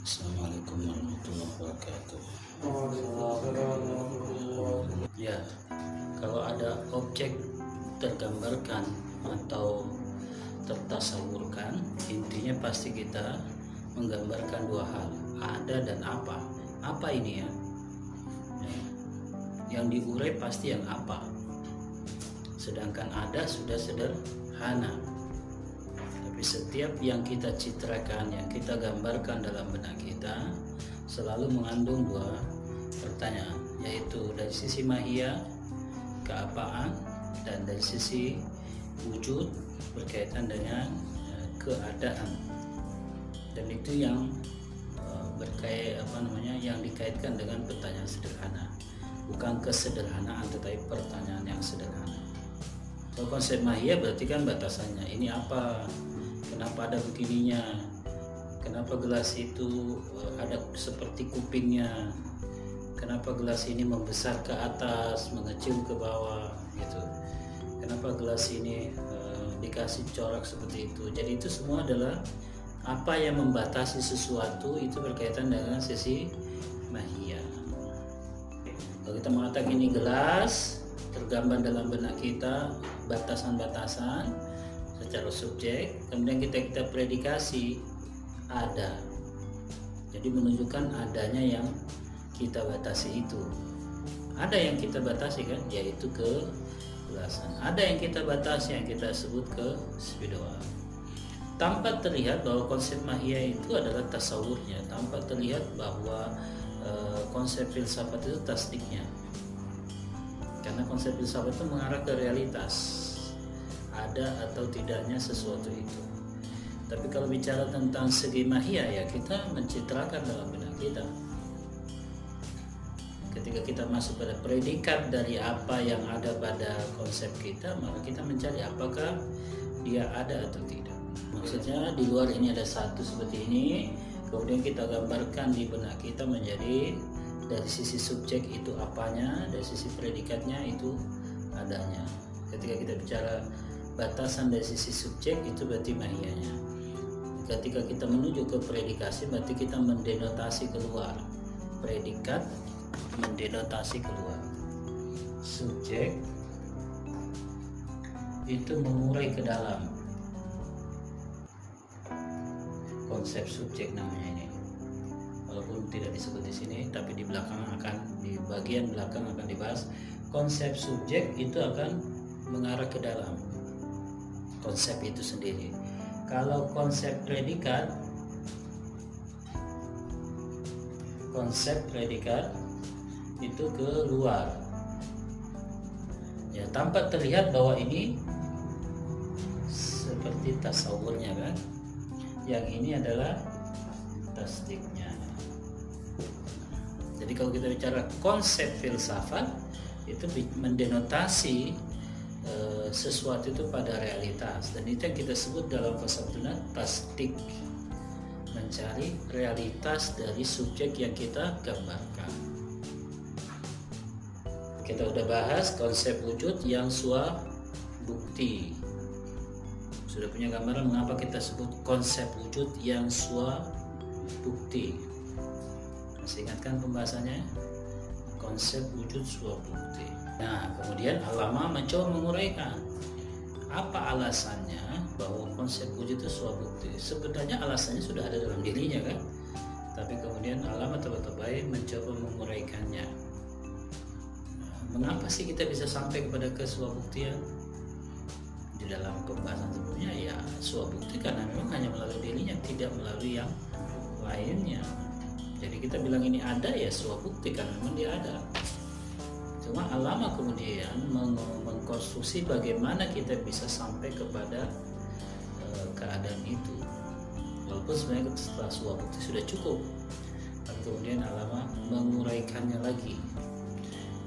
Assalamualaikum warahmatullahi wabarakatuh. Ya, kalau ada objek tergambarkan atau tertasawurkan, intinya pasti kita menggambarkan dua hal, ada dan apa. Apa ini ya? Ya, Yang diurai pasti yang apa. Sedangkan ada sudah sederhana. Tapi setiap yang kita citrakan, yang kita gambarkan dalam benak kita selalu mengandung dua pertanyaan, yaitu dari sisi mahia, keapaan, dan dari sisi wujud berkaitan dengan eh, keadaan. Dan itu yang eh, berkait apa namanya yang dikaitkan dengan pertanyaan sederhana, bukan kesederhanaan tetapi pertanyaan yang sederhana. Kalau konsep mahia berarti kan batasannya ini apa, kenapa ada begininya, kenapa gelas itu eh, ada seperti kupingnya, kenapa gelas ini membesar ke atas, mengecil ke bawah, gitu. Kenapa gelas ini eh, dikasih corak seperti itu? Jadi itu semua adalah apa yang membatasi sesuatu itu berkaitan dengan sisi mahia. Kalau kita mengatakan ini gelas, tergambar dalam benak kita batasan-batasan secara subjek, kemudian kita kita predikasi ada. Jadi menunjukkan adanya yang kita batasi itu. Ada yang kita batasi kan, yaitu ke gelasan. Ada yang kita batasi yang kita sebut ke spidol. Tanpa terlihat bahwa konsep mahia itu adalah tasawurnya, tanpa terlihat bahwa eh, konsep filsafat itu tasdiknya karena konsep filsafat itu mengarah ke realitas ada atau tidaknya sesuatu itu. Tapi kalau bicara tentang segi mahia ya kita mencitrakan dalam benak kita. Ketika kita masuk pada predikat dari apa yang ada pada konsep kita maka kita mencari apakah dia ada atau tidak. Maksudnya di luar ini ada satu seperti ini kemudian kita gambarkan di benak kita menjadi dari sisi subjek itu apanya, dari sisi predikatnya itu adanya. Ketika kita bicara batasan dari sisi subjek itu berarti mahianya. Ketika kita menuju ke predikasi berarti kita mendenotasi keluar. Predikat mendenotasi keluar. Subjek itu mengurai ke dalam. Konsep subjek namanya ini walaupun tidak disebut di sini tapi di belakang akan di bagian belakang akan dibahas konsep subjek itu akan mengarah ke dalam konsep itu sendiri. Kalau konsep predikat konsep predikat itu ke luar ya tanpa terlihat bahwa ini seperti tasawurnya kan? Yang ini adalah tasdiknya. Jadi kalau kita bicara konsep filsafat itu mendenotasi e, sesuatu itu pada realitas. Dan itu yang kita sebut dalam bahasa Sunda tasdik. Mencari realitas dari subjek yang kita gambarkan. Kita udah bahas konsep wujud yang sua bukti. Sudah punya gambaran mengapa kita sebut konsep wujud yang sua bukti masih ingatkan pembahasannya? Konsep wujud sebuah bukti nah kemudian alama mencoba menguraikan apa alasannya bahwa konsep wujud itu sebuah bukti. Sebenarnya alasannya sudah ada dalam dirinya kan? Tapi kemudian alama terbaik mencoba menguraikannya. Mengapa sih kita bisa sampai kepada kesuabuktian di dalam pembahasan sebelumnya? Ya sebuah bukti karena memang hanya melalui dirinya tidak melalui yang lainnya. Jadi kita bilang ini ada ya sebuah bukti kan memang dia ada cuma alama kemudian meng mengkonstruksi bagaimana kita bisa sampai kepada uh, keadaan itu. Walaupun sebenarnya setelah sebuah bukti sudah cukup tapi kemudian alama menguraikannya lagi.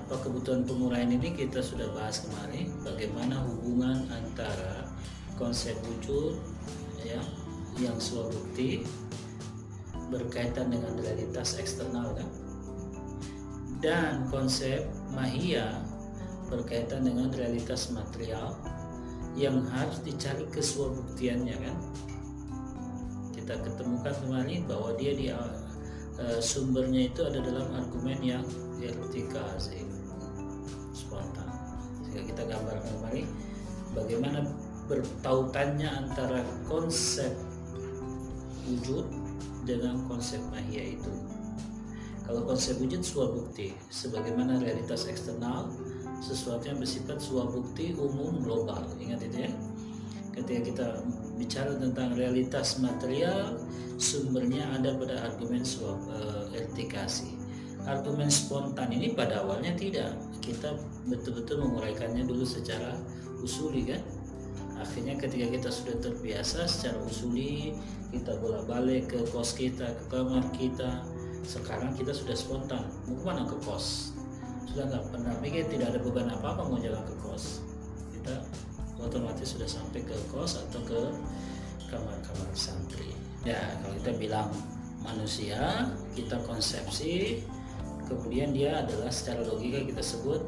Apa kebutuhan penguraian ini kita sudah bahas kemarin bagaimana hubungan antara konsep wujud ya yang sebuah bukti berkaitan dengan realitas eksternal kan dan konsep mahia berkaitan dengan realitas material yang harus dicari kesuabuktiannya kan? Kita ketemukan kembali bahwa dia di uh, sumbernya itu ada dalam argumen yang irtikasi spontan. Sehingga kita gambarkan kembali bagaimana bertautannya antara konsep wujud dengan konsep mahia itu kalau konsep wujud sebuah bukti sebagaimana realitas eksternal sesuatu yang bersifat sebuah bukti umum global. Ingat itu ya? Ketika kita bicara tentang realitas material sumbernya ada pada argumen swap, uh, ertikasi argumen spontan ini pada awalnya tidak. Kita betul-betul menguraikannya dulu secara usuli kan? Akhirnya ketika kita sudah terbiasa secara usuli kita bolak-balik ke kos kita ke kamar kita sekarang kita sudah spontan. Mau ke mana ke kos? Sudah nggak pernah pikir tidak ada beban apa-apa mau jalan ke kos. Kita otomatis sudah sampai ke kos atau ke kamar-kamar santri. Ya kalau kita bilang manusia kita konsepsi kemudian dia adalah secara logika kita sebut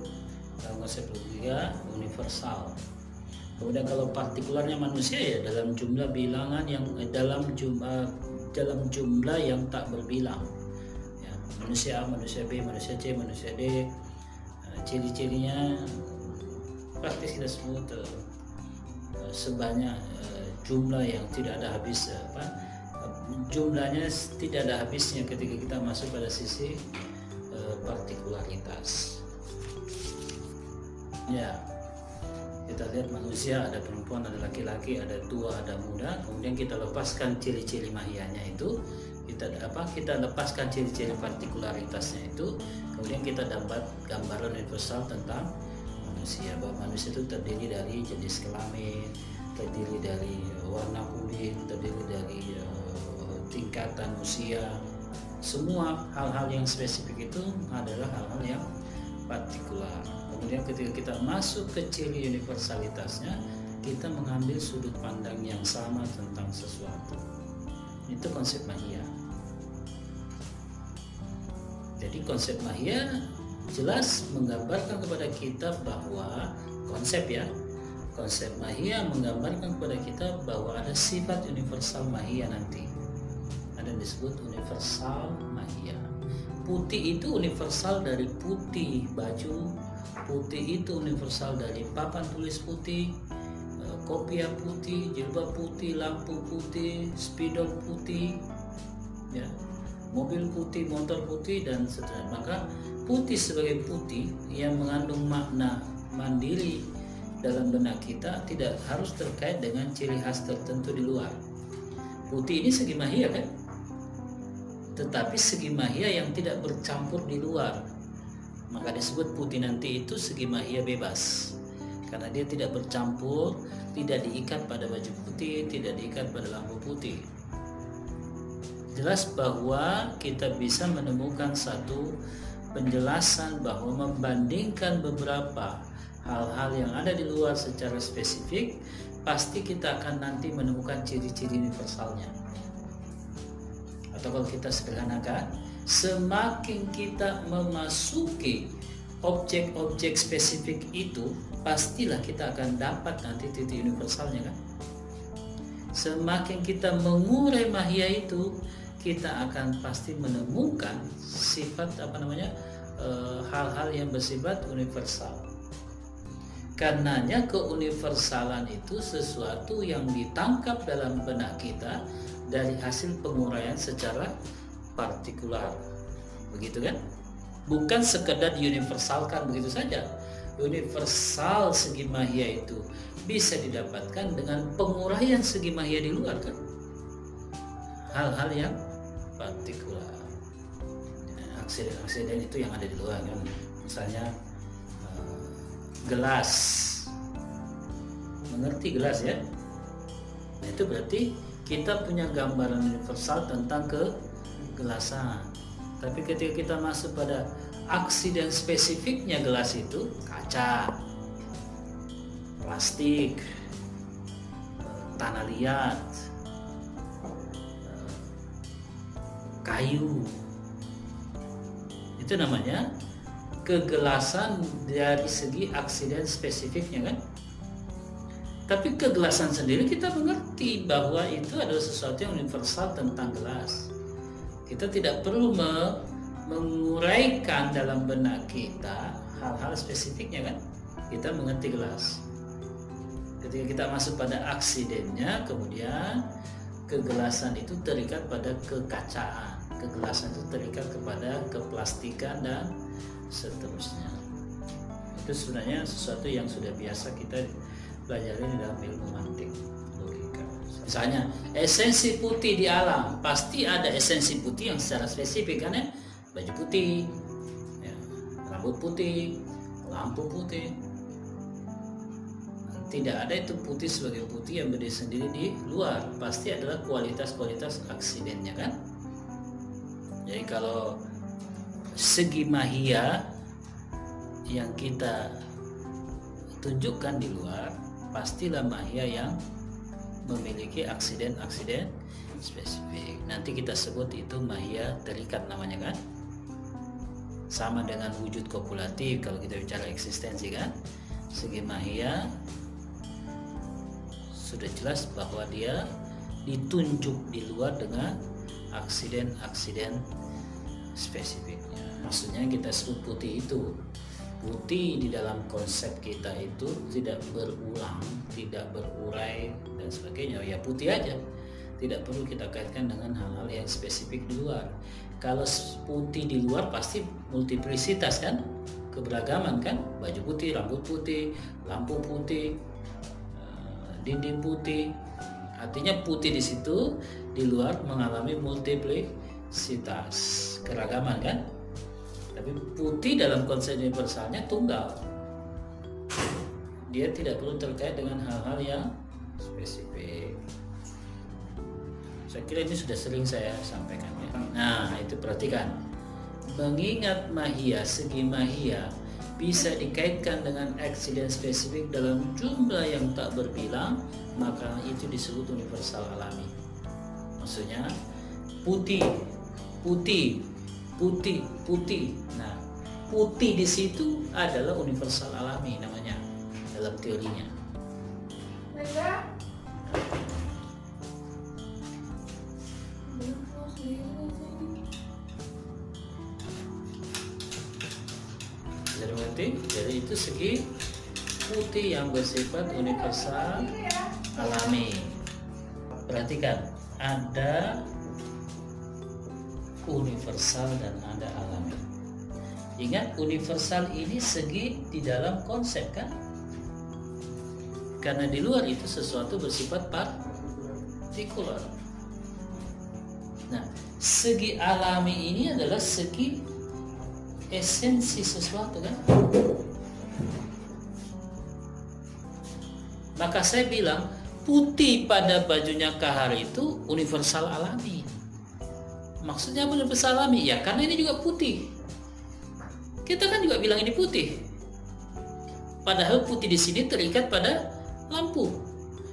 dalam konsep logika universal. Kemudian kalau partikularnya manusia ya dalam jumlah bilangan yang eh, dalam jumlah dalam jumlah yang tak berbilang manusia A, manusia B, manusia C, manusia D. Nah, ciri-cirinya praktis kita sebut uh, sebanyak uh, jumlah yang tidak ada habis apa jumlahnya tidak ada habisnya ketika kita masuk pada sisi partikularitas. Ya kita lihat manusia ada perempuan ada laki-laki ada tua ada muda kemudian kita lepaskan ciri-ciri mahianya itu kita apa kita lepaskan ciri-ciri partikularitasnya itu kemudian kita dapat gambaran universal tentang manusia bahwa manusia itu terdiri dari jenis kelamin terdiri dari warna kulit terdiri dari uh, tingkatan usia. Semua hal-hal yang spesifik itu adalah hal-hal yang partikular. Kemudian ketika kita masuk ke ciri universalitasnya kita mengambil sudut pandang yang sama tentang sesuatu. Itu konsep mahia jadi konsep mahia jelas menggambarkan kepada kita bahwa konsep ya konsep mahia menggambarkan kepada kita bahwa ada sifat universal mahia nanti. Ada yang disebut universal mahia. Putih itu universal dari putih baju putih itu universal dari papan tulis putih eh, kopiah putih jilbab putih lampu putih spidol putih ya mobil putih motor putih dan seterusnya maka putih sebagai putih yang mengandung makna mandiri dalam benak kita tidak harus terkait dengan ciri khas tertentu di luar. Putih ini segi mahia kan? Tetapi segi mahia yang tidak bercampur di luar. Maka disebut putih nanti itu segi mahia bebas. Karena dia tidak bercampur, tidak diikat pada baju putih, tidak diikat pada lampu putih. Jelas bahwa kita bisa menemukan satu penjelasan bahwa membandingkan beberapa hal-hal yang ada di luar secara spesifik pasti kita akan nanti menemukan ciri-ciri universalnya. Atau kalau kita sederhanakan semakin kita memasuki objek-objek spesifik itu pastilah kita akan dapat nanti titik universalnya kan? Semakin kita mengurai mahia itu kita akan pasti menemukan sifat apa namanya eh, hal-hal yang bersifat universal. Karenanya keuniversalan itu sesuatu yang ditangkap dalam benak kita dari hasil penguraian secara partikular. Begitu kan? Bukan sekedar diuniversalkan begitu saja. Universal segi mahia itu bisa didapatkan dengan penguraian segi mahia di luar kan? Hal-hal yang partikular aksiden-aksiden itu yang ada di luar kan. Misalnya uh, gelas. Mengerti gelas ya? Nah, itu berarti kita punya gambaran universal tentang kegelasan. Tapi ketika kita masuk pada aksiden spesifiknya gelas itu kaca plastik tanah liat kayu itu namanya kegelasan dari segi aksiden spesifiknya kan Tapi kegelasan sendiri kita mengerti bahwa itu adalah sesuatu yang universal tentang gelas. Kita tidak perlu me menguraikan dalam benak kita hal-hal spesifiknya kan. Kita mengerti gelas. Ketika kita masuk pada aksidennya, kemudian kegelasan itu terikat pada kekacaan. Kegelasan itu terikat kepada keplastikan dan seterusnya. Itu sebenarnya sesuatu yang sudah biasa kita pelajari di dalam ilmu mantik logika. Misalnya esensi putih di alam pasti ada esensi putih yang secara spesifik kan ya baju putih, ya, rambut putih, lampu putih. Tidak ada itu putih sebagai putih yang berdiri sendiri di luar. Pasti adalah kualitas-kualitas aksidennya kan. Jadi kalau segi mahia yang kita tunjukkan di luar pastilah mahia yang memiliki aksiden-aksiden spesifik. Nanti kita sebut itu mahia terikat namanya kan. Sama dengan wujud kopulatif kalau kita bicara eksistensi kan. Segi mahia sudah jelas bahwa dia ditunjuk di luar dengan aksiden-aksiden spesifiknya. Maksudnya kita sebut putih itu putih di dalam konsep kita itu tidak berulang, tidak berurai dan sebagainya. Ya putih aja. Tidak perlu kita kaitkan dengan hal-hal yang spesifik di luar. Kalau putih di luar pasti multiplisitas kan? Keberagaman kan? Baju putih, rambut putih, lampu putih, eh, dinding putih. Artinya putih di situ di luar mengalami multiplisitas keragaman kan? Tapi putih dalam konsep universalnya tunggal. Dia tidak perlu terkait dengan hal-hal yang spesifik. Saya kira ini sudah sering saya sampaikan ya. Nah, itu perhatikan. Mengingat mahia, segi mahia bisa dikaitkan dengan aksiden spesifik dalam jumlah yang tak berbilang, maka itu disebut universal alami. Maksudnya putih, putih putih putih nah putih di situ adalah universal alami namanya dalam teorinya jadi bersifat universal alami perhatikan ada universal dan ada alami. Ingat universal ini segi di dalam konsep kan? Karena di luar itu sesuatu bersifat partikular. Nah, segi alami ini adalah segi esensi sesuatu kan? Maka saya bilang putih pada bajunya kahar itu universal alami. Maksudnya apa bersalami? Ya karena ini juga putih. Kita kan juga bilang ini putih. Padahal putih di sini terikat pada lampu.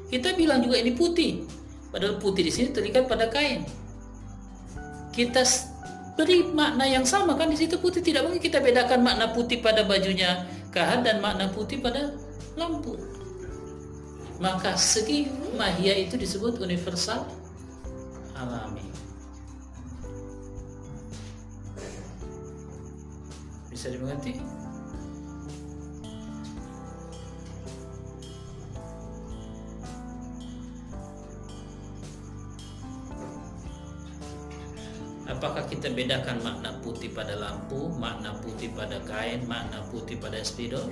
Kita bilang juga ini putih. Padahal putih di sini terikat pada kain. Kita beri makna yang sama kan di situ putih tidak mungkin kita bedakan makna putih pada bajunya kahan dan makna putih pada lampu. Maka segi mahia itu disebut universal alami. Bisa dimengerti? Apakah kita bedakan makna putih pada lampu, makna putih pada kain, makna putih pada spidol?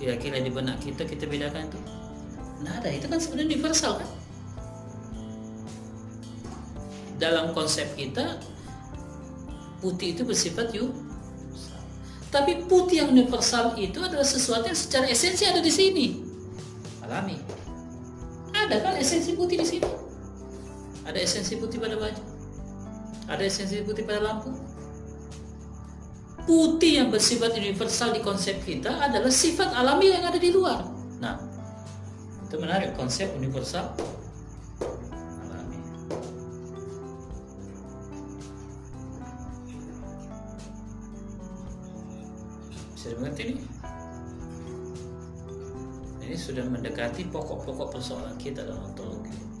Kira-kira di benak kita kita bedakan itu? Ada itu kan sebenarnya universal kan? Dalam konsep kita putih itu bersifat yuk tapi putih yang universal itu adalah sesuatu yang secara esensi ada di sini. Alami. Ada kan esensi putih di sini? Ada esensi putih pada baju? Ada esensi putih pada lampu? Putih yang bersifat universal di konsep kita adalah sifat alami yang ada di luar. Nah, itu menarik konsep universal. Sudah mendekati pokok-pokok persoalan kita dalam ontologi